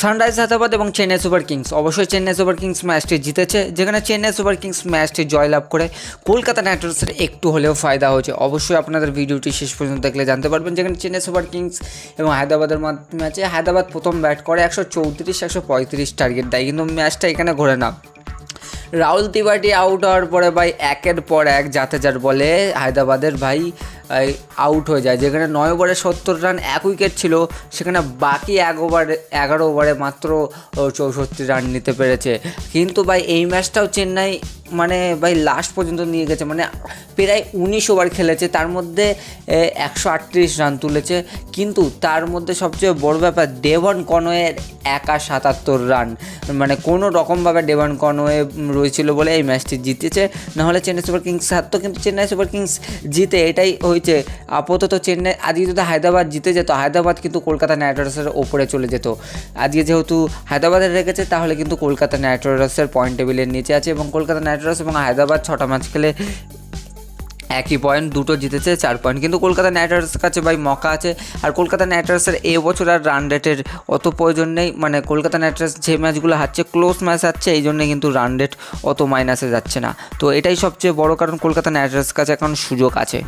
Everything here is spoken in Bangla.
সানরাইজ হায়দ্রাবাদ এবং চেন্নাই সুপার কিংস। অবশ্যই চেন্নাই সুপার কিংস ম্যাচটি জিতেছে, যেখানে চেন্নাই সুপার কিংস ম্যাচটি জয়লাভ করে কলকাতা নাইট রাইডার্সের একটু হলেও ফায়দা হয়েছে। অবশ্যই আপনাদের ভিডিওটি শেষ পর্যন্ত দেখলে জানতে পারবেন যেখানে চেন্নাই সুপার কিংস এবং হায়দ্রাবাদের ম্যাচে হায়দ্রাবাদ প্রথম ব্যাট করে একশো চৌত্রিশ, একশো পঁয়ত্রিশ টার্গেট দেয়। কিন্তু ম্যাচটা এখানে ঘোরে না। রাহুল তিওয়াটি আউট হওয়ার পরে ভাই একের পর এক জাতেজার বলে হায়দ্রাবাদের ভাই আউট হয়ে যায়। যেখানে নয় ওভারে সত্তর রান এক উইকেট ছিল। সেখানে বাকি এক ওভারে এগারো ওভারে মাত্র চৌষট্টি রান নিতে পেরেছে। কিন্তু ভাই এই ম্যাচটাও চেন্নাই মানে ভাই লাস্ট পর্যন্ত নিয়ে গেছে। মানে প্রায় উনিশ ওভার খেলেছে, তার মধ্যে একশো আটত্রিশ রান তুলেছে। কিন্তু তার মধ্যে সবচেয়ে বড় ব্যাপার ডেভন কনওয়ের একা সাতাত্তর রান মানে কোনো রকমভাবে ডেভন কনওয়ে রয়েছিল বলে এই ম্যাচটি জিতেছে। নাহলে চেন্নাই সুপার কিংস হারতো, কিন্তু চেন্নাই সুপার কিংস জিতে এটাই হয়েছে। আপাতত চেন্নাই, আজকে যদি হায়দ্রাবাদ জিতে যেত, হায়দ্রাবাদ কিন্তু কলকাতা নাইট রাইডার্সের ওপরে চলে যেত। আজকে যেহেতু হায়দ্রাবাদে রেখেছে, তাহলে কিন্তু কলকাতা নাইট রাইডার্সের পয়েন্ট টেবিলের নিচে আছে এবং কলকাতা রাইডার্স এবং হায়দ্রাবাদ ছটা ম্যাচ খেলে একই পয়েন্ট দুটো জিতেছে, চার পয়েন্ট কিন্তু কলকাতা নাইট রাইডার্সের কাছে ভাই মকা আছে। আর কলকাতা নাইট রাইডার্সের বছর আর রান রেটের অত প্রয়োজন নেই। মানে কলকাতা নাইট রাইডার্স যে ম্যাচগুলো হারছে ক্লোজ ম্যাচ হারছে, এই জন্যে কিন্তু রান রেট অত মাইনাসে যাচ্ছে না। তো এটাই সবচেয়ে বড় কারণ কলকাতা নাইট রাইডার্সের কাছে এখন সুযোগ আছে।